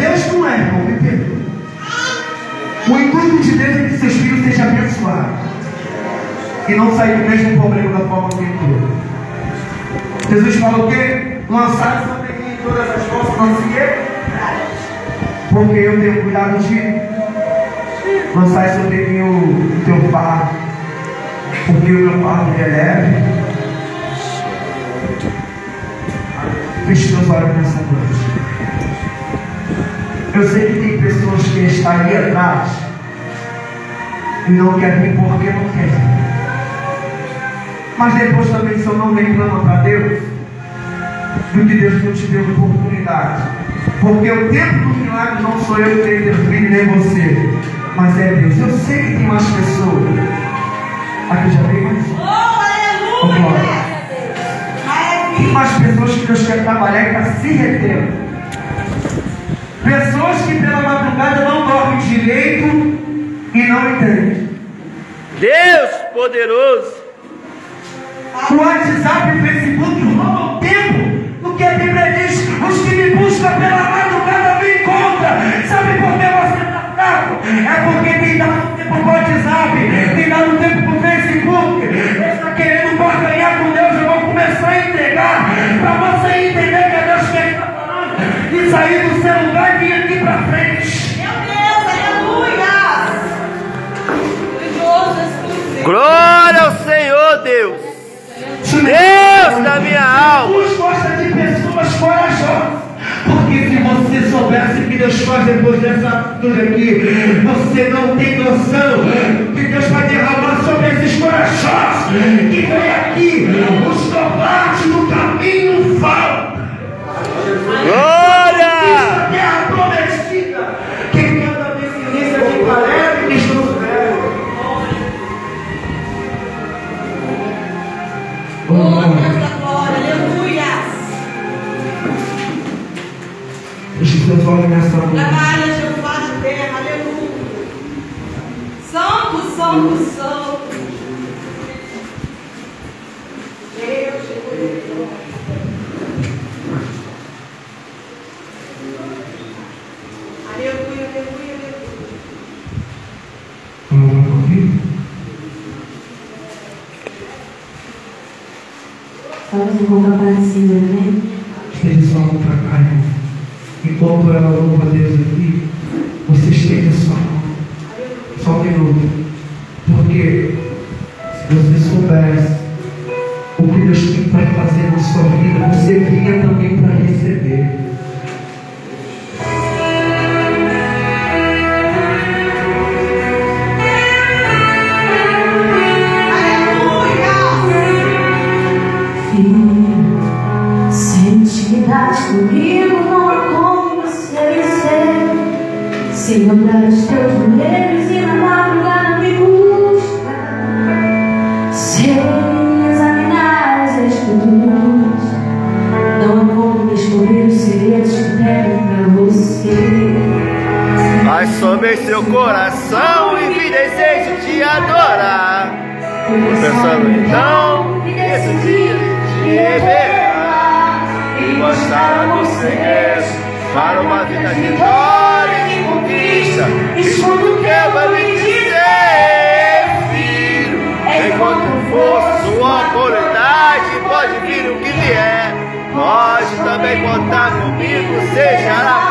Deus não é, irmão, me perdoa. O intuito de Deus é que seus filhos sejam abençoados. E não sair do mesmo problema da forma que entrou. Jesus falou o quê? Lançar sobre mim todas as forças, não se Porque eu tenho cuidado de lançar sobre mim o teu fardo. Porque o meu fardo é leve. Feche seus olhos nessa noite. Eu sei que tem pessoas que estão ali atrás e não quer vir porque não quer. Mas depois também só não reclama para Deus do que Deus não te deu oportunidade. Porque o tempo do milagre não sou eu que tenho interferido nem você, mas é Deus. Eu sei que tem mais pessoas. Aqui já tem mais. Oh, aleluia! Tem mais pessoas que Deus quer trabalhar e está se retendo. Pessoas que pela madrugada não dormem direito e não entendem. Deus poderoso. O WhatsApp e o Facebook sair do seu lugar e vir aqui para frente. Meu Deus, aleluia! Jesus. Glória ao Senhor, Deus. Deus da minha alma. Deus gosta de pessoas corajosas. Porque se você soubesse o que Deus faz depois dessa tudo aqui, você não tem noção do que Deus vai derramar sobre esses corajosos que Olhos nessa noite. Trabalha, Jeová na terra, aleluia! Santo, santo, santo! Deus, Deus, Aleluia, aleluia, aleluia! Vamos ouvir? Vamos encontrar para cima, né? Estende sua mão para cá, irmão. Enquanto ela louva a Deus aqui, você estende sua mão. Só um minuto. Porque se você soubesse o que Deus tem para fazer na sua vida, você vinha também para receber. Filho, sem intimidade comigo dobrar os teus joelhos e na madrugada me busca. Sem examinar as escrituras, não há como descobrir os segredos que pego pra você. Mas sobre seu coração e vi desejo de adorar. Pensando então, decidi te revelar e mostrar o segredo para uma vida de glória conquista. Escuta o que vou lhe dizer, filho. Enquanto for sua oportunidade, pode vir o que vier. Pode também contar comigo, seja lá